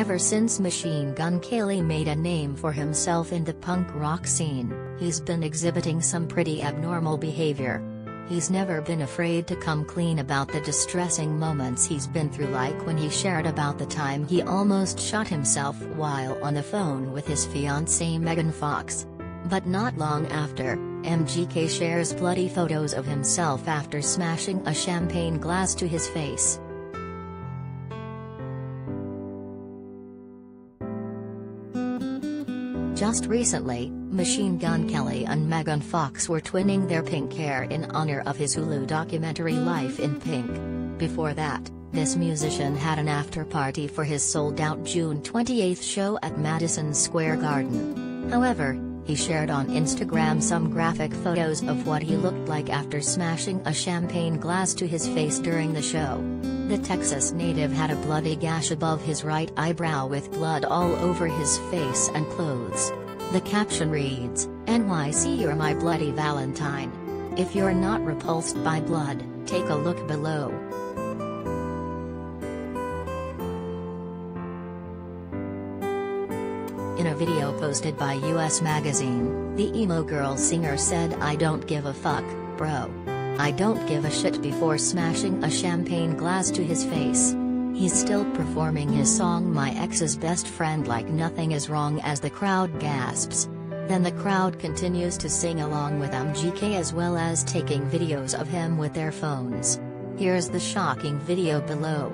Ever since Machine Gun Kelly made a name for himself in the punk rock scene, he's been exhibiting some pretty abnormal behavior. He's never been afraid to come clean about the distressing moments he's been through like when he shared about the time he almost shot himself while on the phone with his fiancée Megan Fox. But not long after, MGK shares bloody photos of himself after smashing a champagne glass to his face. Just recently, Machine Gun Kelly and Megan Fox were twinning their pink hair in honor of his Hulu documentary Life in Pink. Before that, this musician had an after-party for his sold-out June 28 show at Madison Square Garden. However, he shared on Instagram some graphic photos of what he looked like after smashing a champagne glass to his face during the show. The Texas native had a bloody gash above his right eyebrow with blood all over his face and clothes. The caption reads, NYC you're my bloody valentine. If you're not repulsed by blood, take a look below. In a video posted by US Magazine, the emo girl singer said I don't give a fuck, bro. I don't give a shit before smashing a champagne glass to his face. He's still performing his song My Ex's Best Friend like nothing is wrong as the crowd gasps. Then the crowd continues to sing along with MGK as well as taking videos of him with their phones. Here's the shocking video below.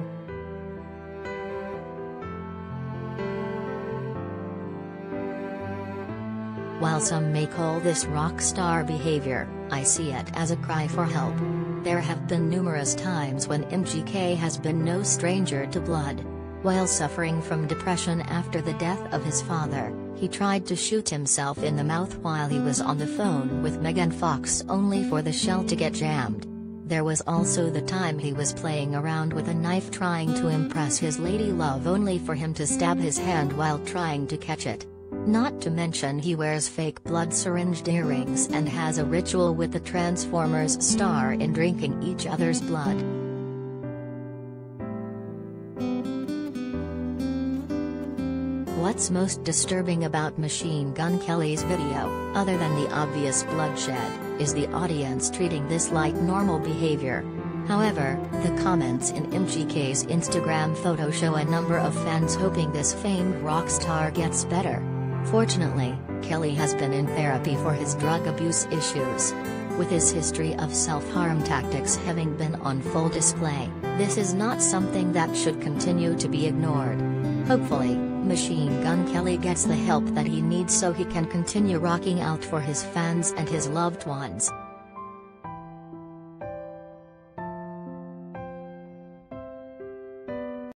While some may call this rock star behavior, I see it as a cry for help. There have been numerous times when MGK has been no stranger to blood. While suffering from depression after the death of his father, he tried to shoot himself in the mouth while he was on the phone with Megan Fox only for the shell to get jammed. There was also the time he was playing around with a knife trying to impress his lady love only for him to stab his hand while trying to catch it. Not to mention he wears fake blood syringed earrings and has a ritual with the Transformers star in drinking each other's blood. What's most disturbing about Machine Gun Kelly's video, other than the obvious bloodshed, is the audience treating this like normal behavior. However, the comments in MGK's Instagram photo show a number of fans hoping this famed rock star gets better. Fortunately, Kelly has been in therapy for his drug abuse issues. With his history of self-harm tactics having been on full display, this is not something that should continue to be ignored. Hopefully, Machine Gun Kelly gets the help that he needs so he can continue rocking out for his fans and his loved ones.